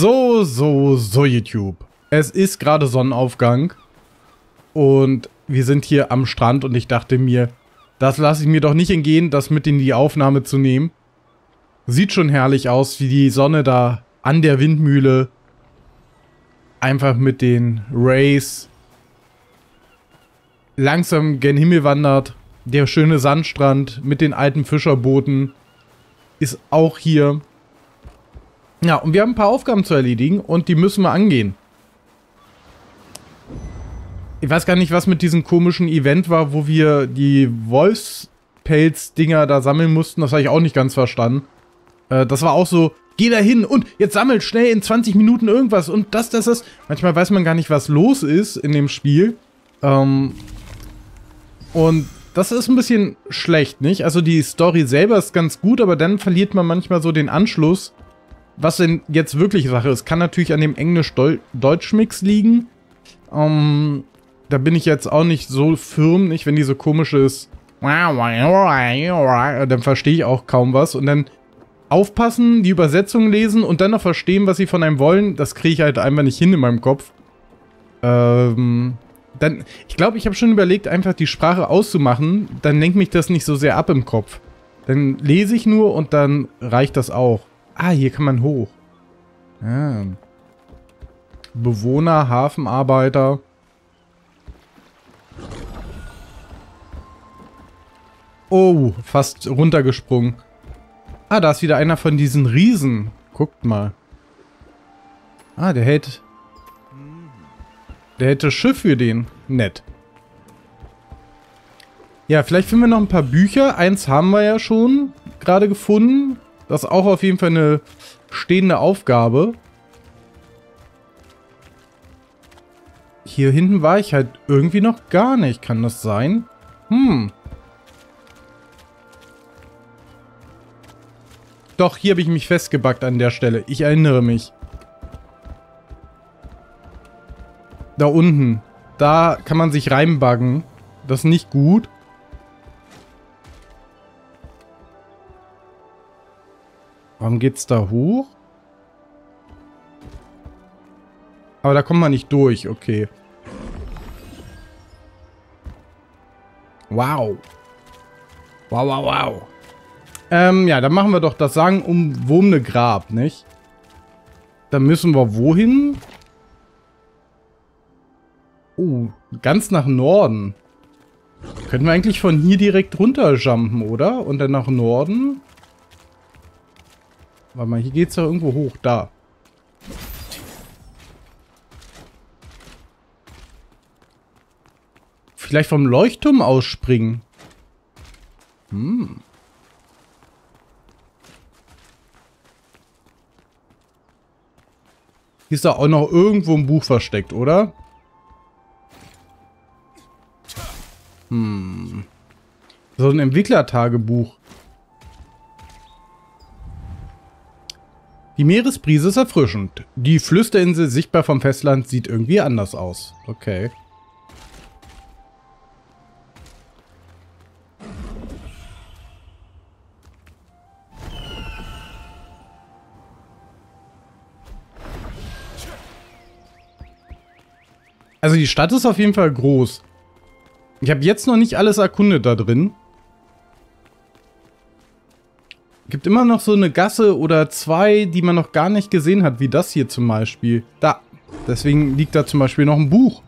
So, so, so YouTube. Es ist gerade Sonnenaufgang und wir sind hier am Strand und ich dachte mir, das lasse ich mir doch nicht entgehen, das mit in die Aufnahme zu nehmen. Sieht schon herrlich aus, wie die Sonne da an der Windmühle einfach mit den Rays langsam gen Himmel wandert. Der schöne Sandstrand mit den alten Fischerbooten ist auch hier. Ja, und wir haben ein paar Aufgaben zu erledigen und die müssen wir angehen. Ich weiß gar nicht, was mit diesem komischen Event war, wo wir die Wolfspelz-Dinger da sammeln mussten. Das habe ich auch nicht ganz verstanden. Äh, das war auch so, geh da hin und jetzt sammelt schnell in 20 Minuten irgendwas und das, das, das. Manchmal weiß man gar nicht, was los ist in dem Spiel. Ähm, und das ist ein bisschen schlecht, nicht? Also die Story selber ist ganz gut, aber dann verliert man manchmal so den Anschluss, was denn jetzt wirklich Sache ist. Kann natürlich an dem Englisch-Deutsch-Mix liegen. Ähm, da bin ich jetzt auch nicht so firm, nicht? Wenn die so komisches dann verstehe ich auch kaum was. Und dann aufpassen, die Übersetzung lesen und dann noch verstehen, was sie von einem wollen, das kriege ich halt einfach nicht hin in meinem Kopf. Ähm, dann, ich glaube, ich habe schon überlegt, einfach die Sprache auszumachen, dann lenkt mich das nicht so sehr ab im Kopf. Dann lese ich nur und dann reicht das auch. Ah, hier kann man hoch. Ah. Bewohner, Hafenarbeiter. Oh, fast runtergesprungen. Ah, da ist wieder einer von diesen Riesen. Guckt mal. Ah, der hält... Der hätte Schiff für den. Nett. Ja, vielleicht finden wir noch ein paar Bücher. Eins haben wir ja schon gerade gefunden. Das ist auch auf jeden Fall eine stehende Aufgabe. Hier hinten war ich halt irgendwie noch gar nicht. Kann das sein? Hm. Doch, hier habe ich mich festgebackt an der Stelle. Ich erinnere mich. Da unten. Da kann man sich reinbuggen. Das ist nicht gut. Warum geht's da hoch? Aber da kommt man nicht durch, okay. Wow. Wow, wow, wow. Ähm, ja, dann machen wir doch das Sagen um Wurmne Grab, nicht? Dann müssen wir wohin? Oh, ganz nach Norden. Könnten wir eigentlich von hier direkt runterjumpen, oder? Und dann nach Norden? Warte mal, hier geht's doch irgendwo hoch. Da. Vielleicht vom Leuchtturm ausspringen. Hm. Hier ist da auch noch irgendwo ein Buch versteckt, oder? Hm. So ein Entwicklertagebuch. Die Meeresbrise ist erfrischend. Die Flüsterinsel sichtbar vom Festland sieht irgendwie anders aus. Okay. Also die Stadt ist auf jeden Fall groß. Ich habe jetzt noch nicht alles erkundet da drin. Gibt immer noch so eine Gasse oder zwei, die man noch gar nicht gesehen hat, wie das hier zum Beispiel. Da. Deswegen liegt da zum Beispiel noch ein Buch.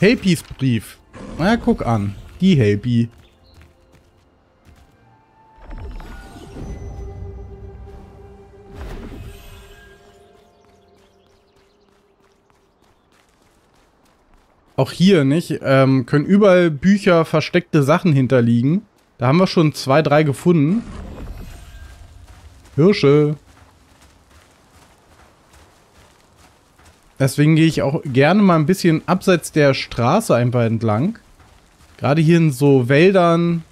Helpys Brief. Na, guck an. Die Helpy. Auch hier, nicht? Ähm, können überall Bücher, versteckte Sachen hinterliegen. Da haben wir schon zwei, drei gefunden. Hirsche. Deswegen gehe ich auch gerne mal ein bisschen abseits der Straße einfach entlang. Gerade hier in so Wäldern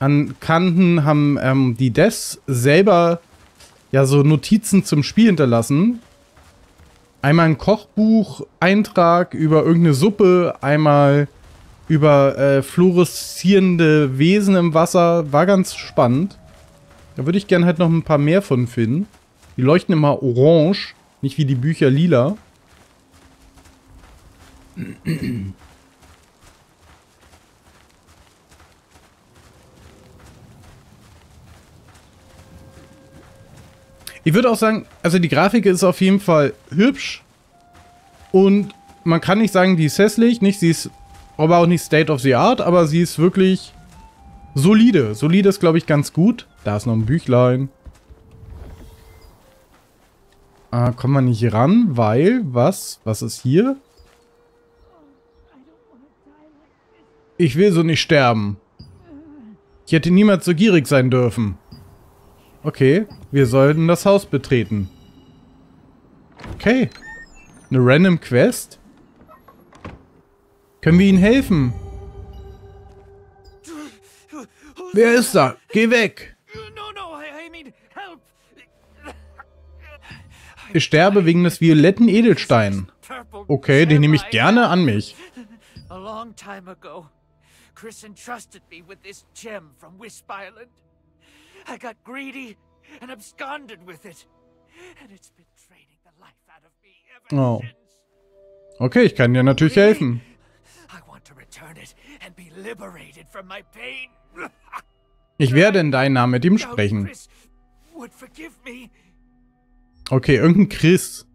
an Kanten haben ähm, die Devs selber ja so Notizen zum Spiel hinterlassen, einmal ein Kochbuch-Eintrag über irgendeine Suppe, einmal über äh, fluoreszierende Wesen im Wasser. War ganz spannend. Da würde ich gerne halt noch ein paar mehr von finden. Die leuchten immer orange, nicht wie die Bücher lila. Ich würde auch sagen, also die Grafik ist auf jeden Fall hübsch. Und man kann nicht sagen, die ist hässlich. Nicht, sie ist aber auch nicht State of the Art, aber sie ist wirklich solide. Solide ist, glaube ich, ganz gut. Da ist noch ein Büchlein. Äh, kommen wir nicht ran, weil, was? Was ist hier? Ich will so nicht sterben. Ich hätte niemals so gierig sein dürfen. Okay, wir sollten das Haus betreten. Okay. Eine random Quest? Können wir ihnen helfen? Wer ist da? Geh weg! Ich sterbe wegen des violetten Edelstein. Okay, den nehme ich gerne an mich. A long time Chris entrusted me with this gem from Wisp Island. I got greedy and absconded with it. And it's been draining the life out of me ever oh. since. Okay, ich kann dir natürlich helfen. Ich werde in deinen Namen mit ihm sprechen. Okay, irgendein Chris.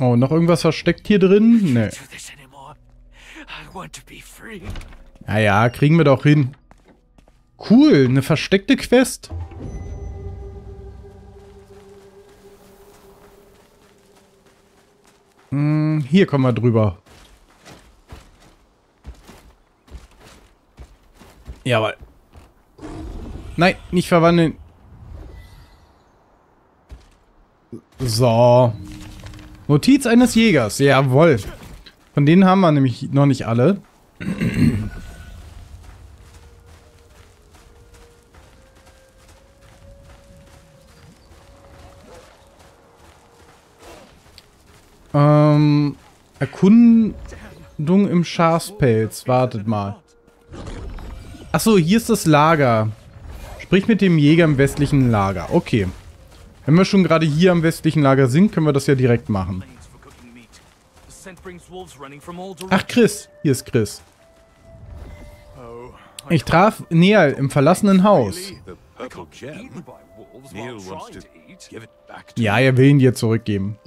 Oh, noch irgendwas versteckt hier drin? Nee. Naja, kriegen wir doch hin. Cool, eine versteckte Quest. Hm, hier kommen wir drüber. Jawohl. Nein, nicht verwandeln. So. Notiz eines Jägers. Jawohl. Von denen haben wir nämlich noch nicht alle. Ähm, Erkundung im Schafspelz. Wartet mal. Achso, hier ist das Lager. Sprich mit dem Jäger im westlichen Lager. Okay. Wenn wir schon gerade hier am westlichen Lager sind, können wir das ja direkt machen. Ach, Chris. Hier ist Chris. Ich traf Neal im verlassenen Haus. Ja, er will ihn dir zurückgeben.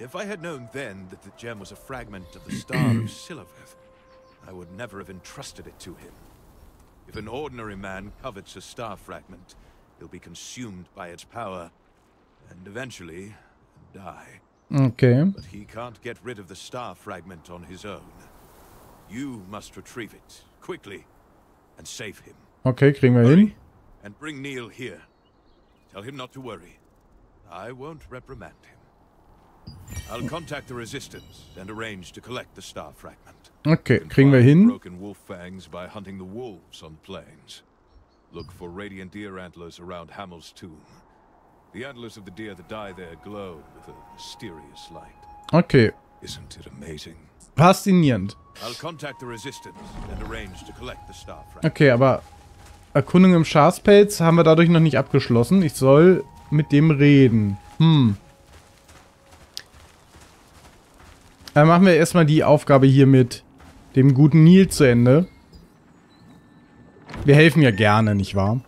If I had known then that the gem was a fragment of the Star of Silverveth, I would never have entrusted it to him. If an ordinary man covets a star fragment, he'll be consumed by its power, and eventually die. Okay. But he can't get rid of the star fragment on his own. You must retrieve it, quickly, and save him. Okay, kriegen wir hin. And bring Neil here. Tell him not to worry. I won't reprimand him. I'll contact the resistance and arrange to collect the star fragment. Okay, kriegen wir hin. Broken wolf fangs by hunting the wolves on plains. Look for radiant deer antlers around Hamel's tomb. The antlers of the deer that die there glow with a mysterious light. Okay. Isn't it amazing? Faszinierend. I'll contact the resistance and arrange to collect the star fragment. Okay, aber Erkundung im Schafspelz haben wir dadurch noch nicht abgeschlossen. Ich soll mit dem reden. Hm. Dann machen wir erstmal die Aufgabe hier mit dem guten Neil zu Ende. Wir helfen ja gerne, nicht wahr?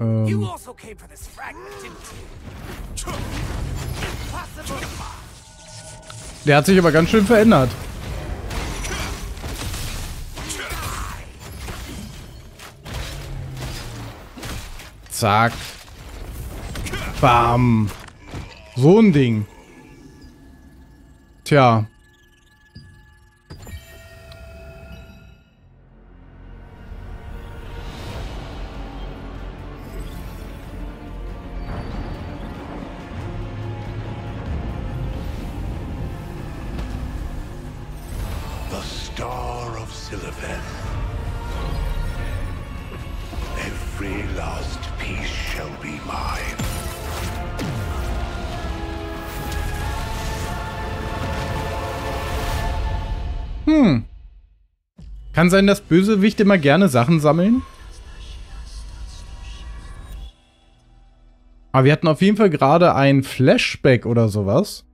Ähm. Also Der hat sich aber ganz schön verändert. Zack. Bam. So ein Ding. Tja. Kann sein, dass Bösewichte immer gerne Sachen sammeln. Aber wir hatten auf jeden Fall gerade ein Flashback oder sowas.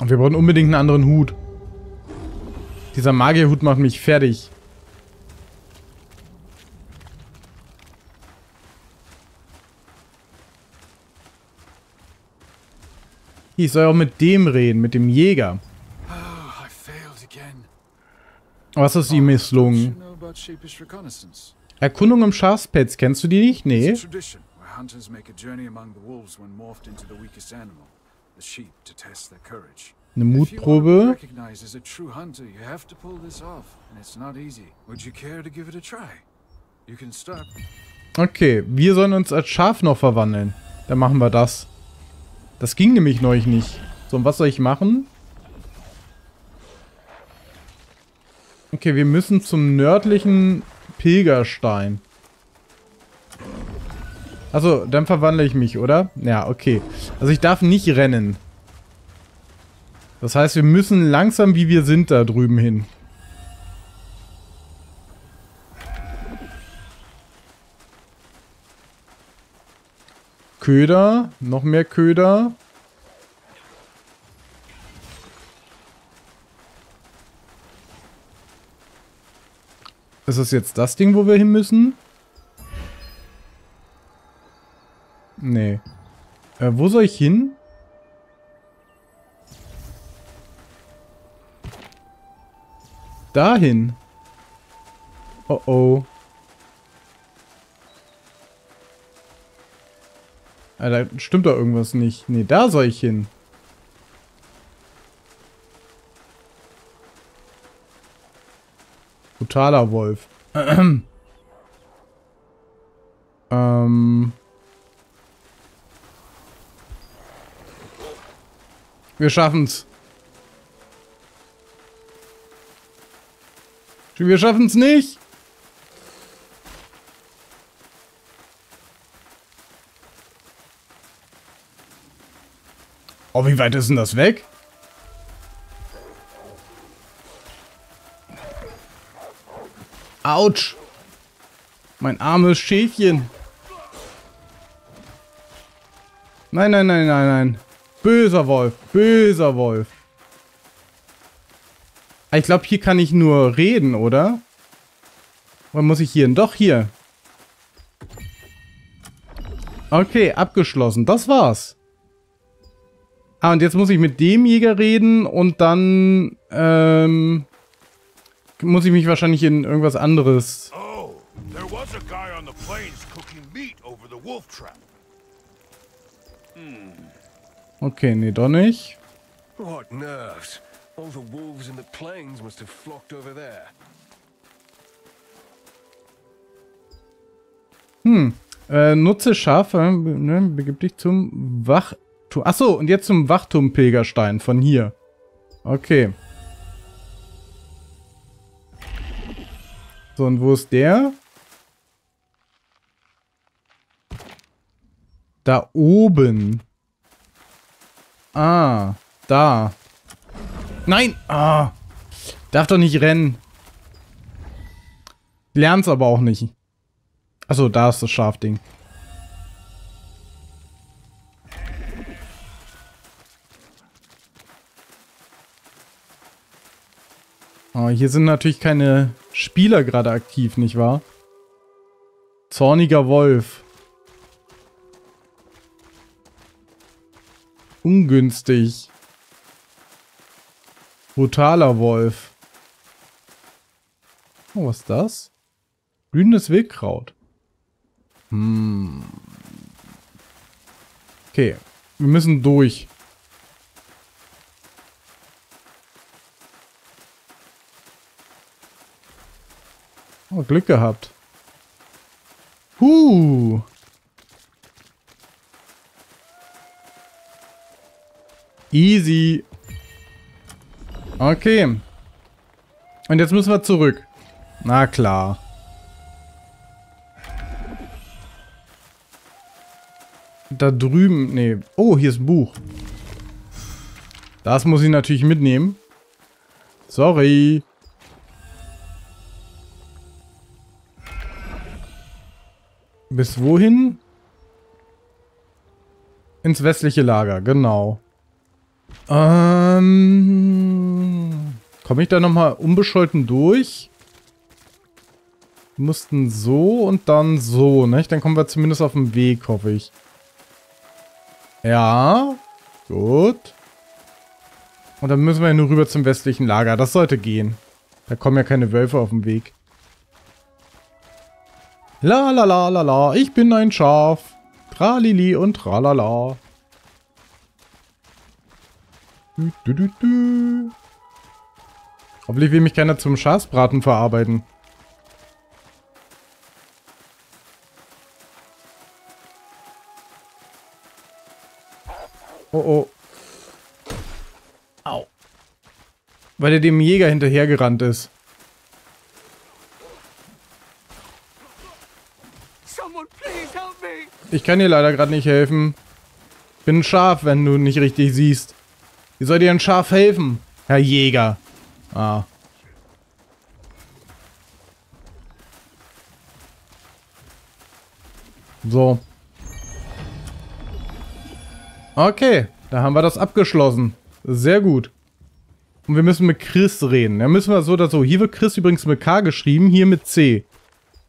Und wir brauchen unbedingt einen anderen Hut. Dieser Magierhut macht mich fertig. Ich soll auch mit dem reden, mit dem Jäger. Was ist ihm misslungen? Erkundung im Schafspelz, kennst du die nicht? Nee. Eine Mutprobe. Okay, wir sollen uns als Schaf noch verwandeln. Dann machen wir das. Das ging nämlich neulich nicht. So, und was soll ich machen? Okay, wir müssen zum nördlichen Pilgerstein. Also, dann verwandle ich mich, oder? Ja, okay. Also ich darf nicht rennen. Das heißt, wir müssen langsam, wie wir sind, da drüben hin. Köder. Noch mehr Köder. Ist das jetzt das Ding, wo wir hin müssen? Nee. Äh, wo soll ich hin? Dahin. Oh oh. Ah, da stimmt doch irgendwas nicht. Nee, da soll ich hin. Brutaler Wolf. ähm. Wir schaffen's. Wir schaffen's nicht. Oh, wie weit ist denn das weg? Autsch. Mein armes Schäfchen. Nein, nein, nein, nein, nein. Böser Wolf. Böser Wolf. Ich glaube, hier kann ich nur reden, oder? Oder muss ich hier? Doch, hier. Okay, abgeschlossen. Das war's. Ah, und jetzt muss ich mit dem Jäger reden und dann, ähm, muss ich mich wahrscheinlich in irgendwas anderes. Oh, there was a guy on the plains cooking meat over the wolf trap. Hm. Okay, nee, doch nicht. What nerves. All the wolves in the plains must have flocked over there. Hm. Äh, nutze Schafe, ne, begib dich zum Wachturm. Achso, und jetzt zum Wachturmpilgerstein von hier. Okay. So, und wo ist der? Da oben. Ah, da. Nein! Ah. Darf doch nicht rennen. Lern's aber auch nicht. Achso, da ist das Schafding. Oh, hier sind natürlich keine Spieler gerade aktiv, nicht wahr? Zorniger Wolf. Ungünstig. Brutaler Wolf. Oh, was ist das? Blühendes Wildkraut. Hm. Okay. Wir müssen durch. Oh, Glück gehabt. Huh. Easy. Okay. Und jetzt müssen wir zurück. Na klar. Da drüben, nee. Oh, hier ist ein Buch. Das muss ich natürlich mitnehmen. Sorry. Bis wohin? Ins westliche Lager, genau. Ähm, Komme ich da nochmal unbescholten durch? Wir mussten so und dann so, ne? Dann kommen wir zumindest auf den Weg, hoffe ich. Ja, gut. Und dann müssen wir ja nur rüber zum westlichen Lager. Das sollte gehen. Da kommen ja keine Wölfe auf dem Weg. La la la la la, ich bin ein Schaf. Tralili und tralala. Du, du, du, du. Hoffentlich will mich keiner zum Schafsbraten verarbeiten. Oh oh. Au. Weil er dem Jäger hinterhergerannt ist. Ich kann dir leider gerade nicht helfen. Bin ein Schaf, wenn du nicht richtig siehst. Wie soll dir ein Schaf helfen, Herr Jäger? Ah. So. Okay, da haben wir das abgeschlossen. Sehr gut. Und wir müssen mit Chris reden. Ja, müssen wir so oder so. Hier wird Chris übrigens mit K geschrieben, hier mit C.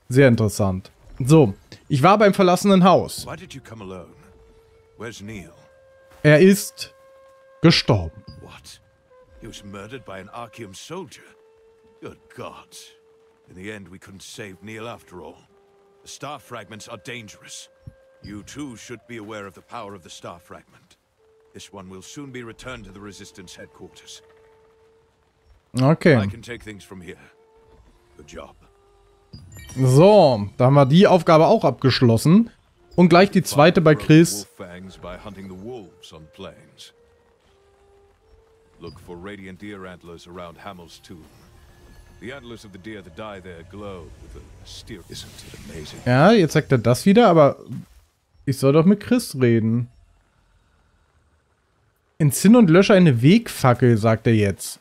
Sehr interessant. So, ich war beim verlassenen Haus. Er ist gestorben. What? He was murdered by an Archeum soldier? Good God. In the end, we couldn't save Neil after all. The star fragments are dangerous. You too should be aware of the power of the star fragment. This one will soon be returned to the Resistance headquarters. Okay. I can take things from here. Good job. So, da haben wir die Aufgabe auch abgeschlossen. Und gleich die zweite bei Chris. Look for radiant deer antlers around Hamill's tomb. The antlers of the deer that die there glow with a steer. Isn't it amazing? Ja, jetzt sagt er das wieder, aber ich soll doch mit Chris reden. Entzinn und lösche eine Wegfackel, sagt er jetzt.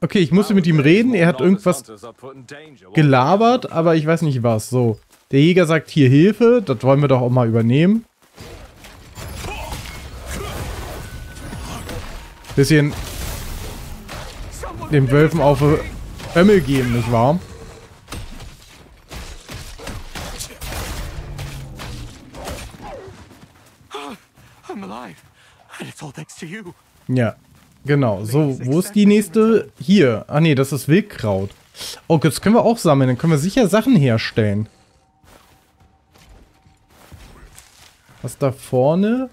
Okay, ich musste mit ihm reden. Er hat irgendwas gelabert, aber ich weiß nicht was. So, der Jäger sagt hier Hilfe. Das wollen wir doch auch mal übernehmen. Bisschen den Wölfen auf Ömmel geben, nicht wahr? Ja. Genau, so, wo ist die nächste? Hier. Ah nee, das ist Wildkraut. Oh, das können wir auch sammeln. Dann können wir sicher Sachen herstellen. Was da vorne?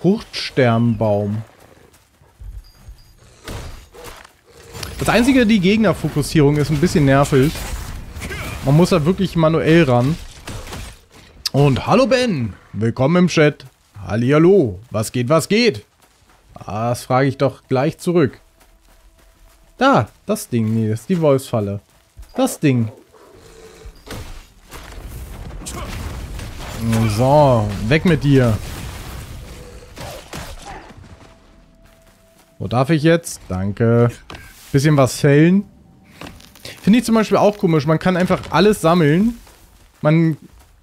Fruchtsternbaum. Das einzige, die Gegnerfokussierung ist ein bisschen nervig. Man muss da wirklich manuell ran. Und hallo Ben, willkommen im Chat. Hallihallo, was geht, was geht? Das frage ich doch gleich zurück. Da, das Ding. Nee, das ist die Wolfsfalle. Das Ding. So, weg mit dir. Wo darf ich jetzt? Danke. Bisschen was fällen. Finde ich zum Beispiel auch komisch. Man kann einfach alles sammeln. Man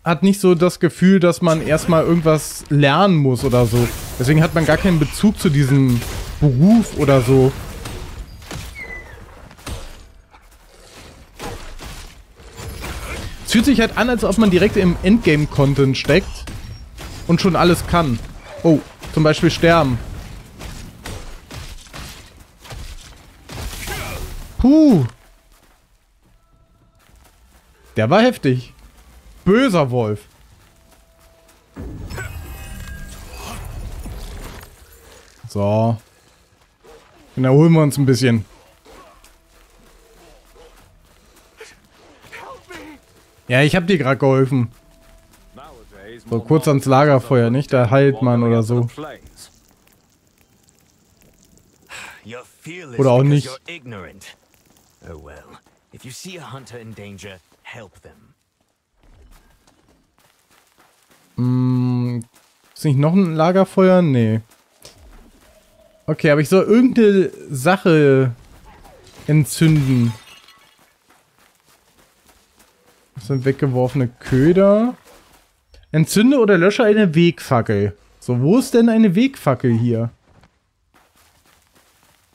hat nicht so das Gefühl, dass man erstmal irgendwas lernen muss oder so. Deswegen hat man gar keinen Bezug zu diesem Beruf oder so. Es fühlt sich halt an, als ob man direkt im Endgame-Content steckt und schon alles kann. Oh, zum Beispiel sterben. Puh. Der war heftig. Böser Wolf. So. Dann holen wir uns ein bisschen. Ja, ich hab dir gerade geholfen. So, kurz ans Lagerfeuer, nicht? Da heilt man oder so. Oder auch nicht. Oh well. If you see a hunter in danger, help them. Hm, ist nicht noch ein Lagerfeuer? Nee. Okay, aber ich soll irgendeine Sache entzünden. Das sind weggeworfene Köder. Entzünde oder lösche eine Wegfackel. So, wo ist denn eine Wegfackel hier?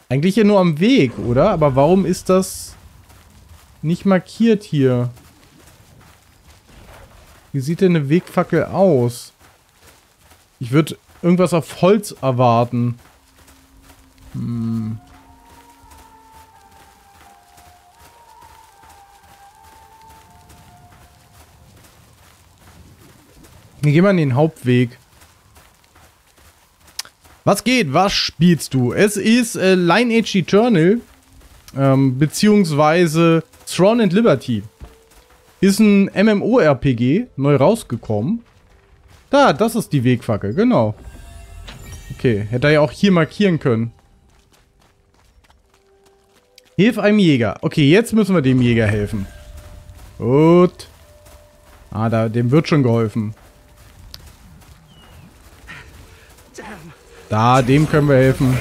Eigentlich ja nur am Weg, oder? Aber warum ist das nicht markiert hier? Wie sieht denn eine Wegfackel aus? Ich würde irgendwas auf Holz erwarten. Hm. Wir gehen mal in den Hauptweg. Was geht? Was spielst du? Es ist äh, Lineage Eternal, ähm, beziehungsweise Throne and Liberty. Ist ein MMORPG, neu rausgekommen. Da, das ist die Wegfackel, genau. Okay, hätte er ja auch hier markieren können. Hilf einem Jäger. Okay, jetzt müssen wir dem Jäger helfen. Gut. Ah, da, dem wird schon geholfen. Da, dem können wir helfen.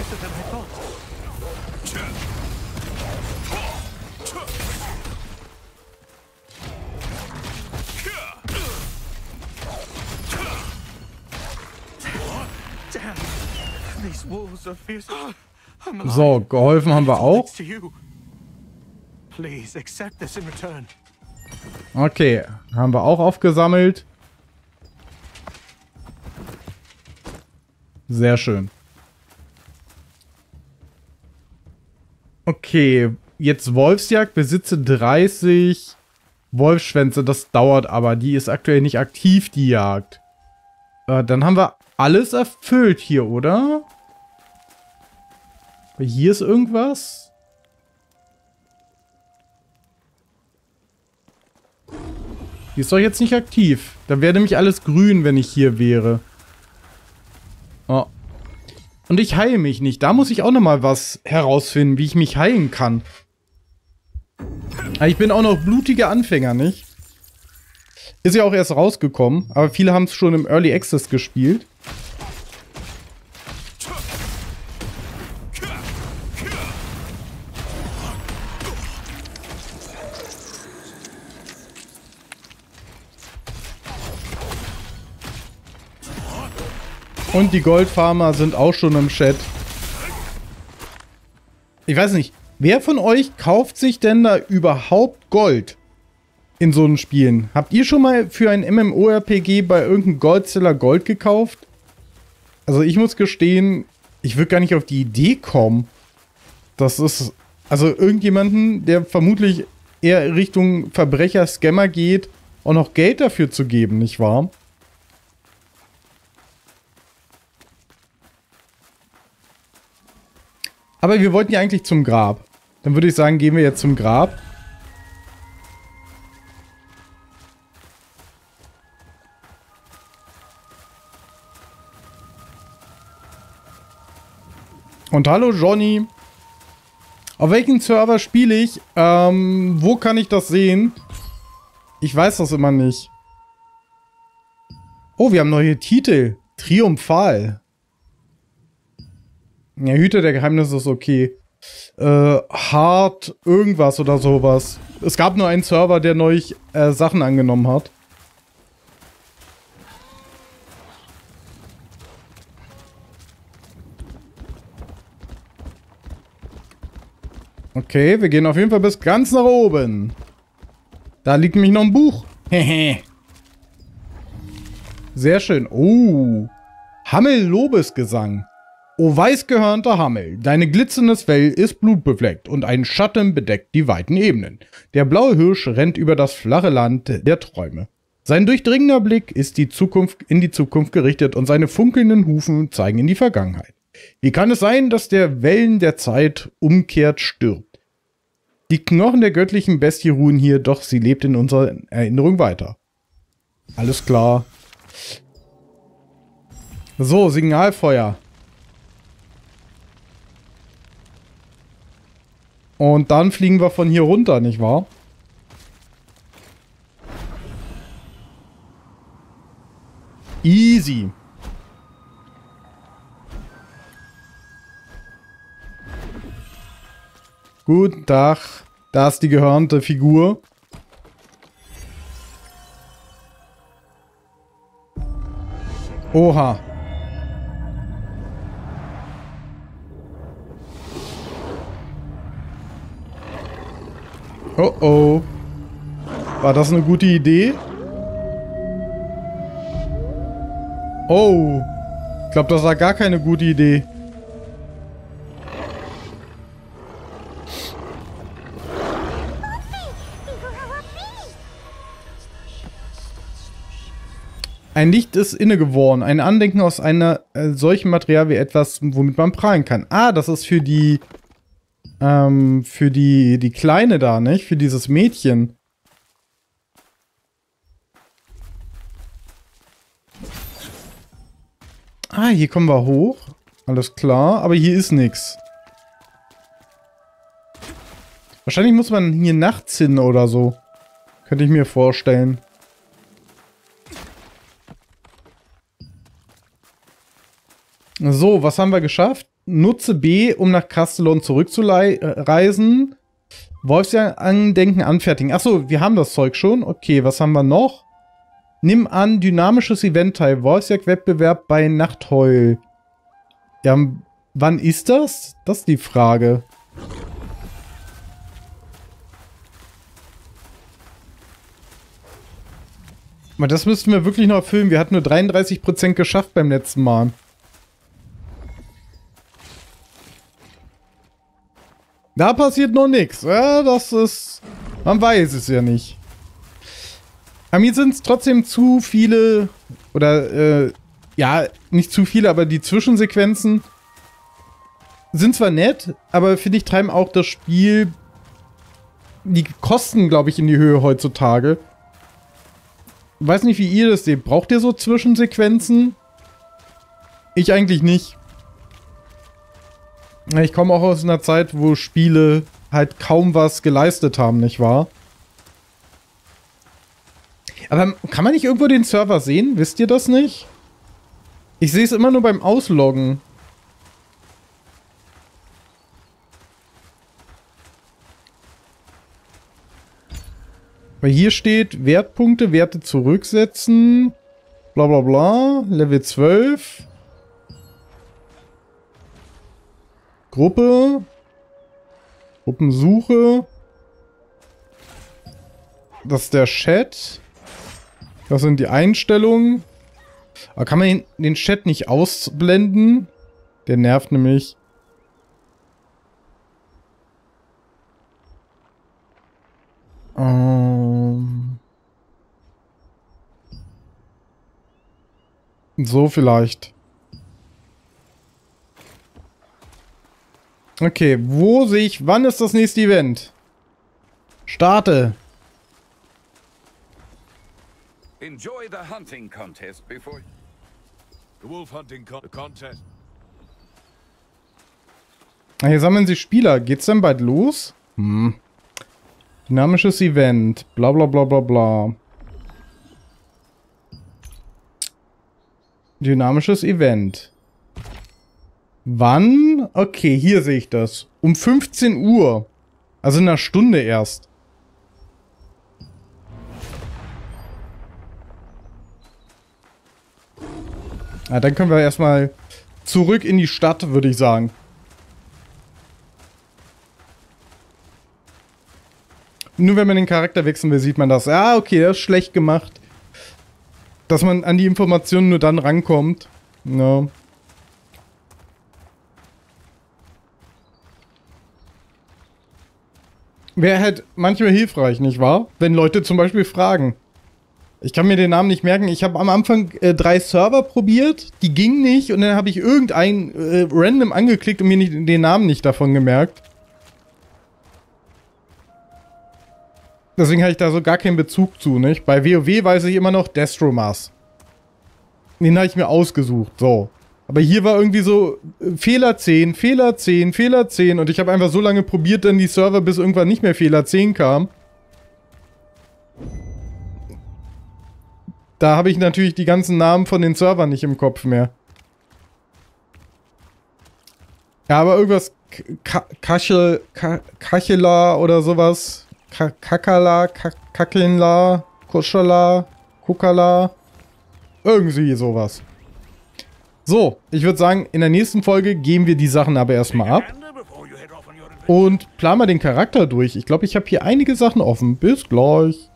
So, geholfen haben wir auch. Okay, haben wir auch aufgesammelt. Sehr schön. Okay, jetzt Wolfsjagd, besitze 30 Wolfsschwänze, das dauert aber. Die ist aktuell nicht aktiv, die Jagd. Äh, dann haben wir alles erfüllt hier, oder? Hier ist irgendwas? Die ist doch jetzt nicht aktiv. Da wäre nämlich alles grün, wenn ich hier wäre. Oh. Und ich heile mich nicht. Da muss ich auch nochmal was herausfinden, wie ich mich heilen kann. Ich bin auch noch blutiger Anfänger, nicht? Ist ja auch erst rausgekommen, aber viele haben es schon im Early Access gespielt. Und die Goldfarmer sind auch schon im Chat. Ich weiß nicht, wer von euch kauft sich denn da überhaupt Gold in so einen Spielen? Habt ihr schon mal für ein MMORPG bei irgendeinem Goldseller Gold gekauft? Also ich muss gestehen, ich würde gar nicht auf die Idee kommen. Das ist, also irgendjemanden, der vermutlich eher Richtung Verbrecher, Scammer geht, auch noch Geld dafür zu geben, nicht wahr? Aber wir wollten ja eigentlich zum Grab. Dann würde ich sagen, gehen wir jetzt zum Grab. Und hallo Johnny. Auf welchen Server spiele ich? Ähm, wo kann ich das sehen? Ich weiß das immer nicht. Oh, wir haben neue Titel. Triumphal. Ja, Hüter der Geheimnisse ist okay. Äh, Hard irgendwas oder sowas. Es gab nur einen Server, der neu äh, Sachen angenommen hat. Okay, wir gehen auf jeden Fall bis ganz nach oben. Da liegt nämlich noch ein Buch. Hehe. Sehr schön. Oh. Hammel Lobesgesang. O weißgehörnter Hammel, deine glitzerndes Fell ist blutbefleckt und ein Schatten bedeckt die weiten Ebenen. Der blaue Hirsch rennt über das flache Land der Träume. Sein durchdringender Blick ist die Zukunft, in die Zukunft gerichtet und seine funkelnden Hufen zeigen in die Vergangenheit. Wie kann es sein, dass der Wellen der Zeit umkehrt stirbt? Die Knochen der göttlichen Bestie ruhen hier, doch sie lebt in unserer Erinnerung weiter. Alles klar. So, Signalfeuer. Und dann fliegen wir von hier runter, nicht wahr? Easy. Guten Tag. Da ist die gehörnte Figur. Oha. Oh oh. War das eine gute Idee? Oh. Ich glaube, das war gar keine gute Idee. Ein Licht ist inne geworden. Ein Andenken aus einer äh, solchen Material wie etwas, womit man prahlen kann. Ah, das ist für die ähm, für die, die Kleine da, nicht? Für dieses Mädchen. Ah, hier kommen wir hoch. Alles klar, aber hier ist nichts. Wahrscheinlich muss man hier nachts hin oder so. Könnte ich mir vorstellen. So, was haben wir geschafft? Nutze B, um nach Castellon zurückzureisen. Wolfsandenken anfertigen. Achso, wir haben das Zeug schon. Okay, was haben wir noch? Nimm an, dynamisches Event teil. Wolfsjagd-Wettbewerb bei Nachtheul. Ja, wann ist das? Das ist die Frage. Das müssten wir wirklich noch erfüllen. Wir hatten nur 33% geschafft beim letzten Mal. Da passiert noch nichts. Ja, das ist... Man weiß es ja nicht. Aber mir sind es trotzdem zu viele... Oder, äh, ja, nicht zu viele, aber die Zwischensequenzen sind zwar nett, aber finde ich, treiben auch das Spiel die Kosten, glaube ich, in die Höhe heutzutage. Weiß nicht, wie ihr das seht. Braucht ihr so Zwischensequenzen? Ich eigentlich nicht. Ich komme auch aus einer Zeit, wo Spiele halt kaum was geleistet haben, nicht wahr? Aber kann man nicht irgendwo den Server sehen? Wisst ihr das nicht? Ich sehe es immer nur beim Ausloggen. Weil hier steht Wertpunkte, Werte zurücksetzen. Bla bla bla. Level 12. Gruppe. Gruppensuche. Das ist der Chat. Das sind die Einstellungen. Aber kann man den Chat nicht ausblenden? Der nervt nämlich. Ähm so vielleicht. Okay, wo sehe ich, wann ist das nächste Event? Starte. Enjoy the hunting contest before the wolf hunting con contest. Hier sammeln sich Spieler. Geht's denn bald los? Hm. Dynamisches Event. Bla bla bla bla bla. Dynamisches Event. Wann? Okay, hier sehe ich das. Um 15 Uhr. Also in einer Stunde erst. Ja, dann können wir erstmal zurück in die Stadt, würde ich sagen. Nur wenn man den Charakter wechseln will, sieht man das. Ja, okay, das ist schlecht gemacht. Dass man an die Informationen nur dann rankommt. Ja. No. Wäre halt manchmal hilfreich, nicht wahr? Wenn Leute zum Beispiel fragen. Ich kann mir den Namen nicht merken. Ich habe am Anfang äh, drei Server probiert, die gingen nicht und dann habe ich irgendeinen äh, random angeklickt und mir nicht, den Namen nicht davon gemerkt. Deswegen habe ich da so gar keinen Bezug zu, nicht? Bei WoW weiß ich immer noch Destromas. Den habe ich mir ausgesucht, so. Aber hier war irgendwie so äh, Fehler 10, Fehler 10, Fehler 10 und ich habe einfach so lange probiert dann die Server, bis irgendwann nicht mehr Fehler 10 kam. Da habe ich natürlich die ganzen Namen von den Servern nicht im Kopf mehr. Ja, aber irgendwas Ka Kachel, Ka Kachela oder sowas. Ka Kakala, Ka Kakelenla, Kuschala, Kukala. Irgendwie sowas. So, ich würde sagen, in der nächsten Folge geben wir die Sachen aber erstmal ab. Und planen wir den Charakter durch. Ich glaube, ich habe hier einige Sachen offen. Bis gleich.